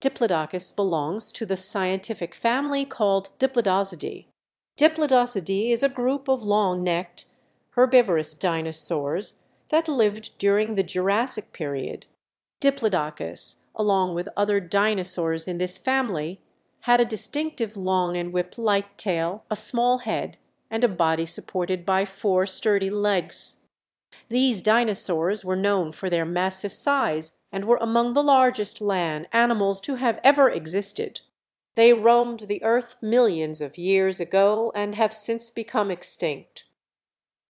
Diplodocus belongs to the scientific family called Diplodocidae. Diplodocide is a group of long necked, herbivorous dinosaurs that lived during the Jurassic period. Diplodocus, along with other dinosaurs in this family, had a distinctive long and whip like tail, a small head, and a body supported by four sturdy legs. These dinosaurs were known for their massive size and were among the largest land animals to have ever existed. They roamed the earth millions of years ago and have since become extinct.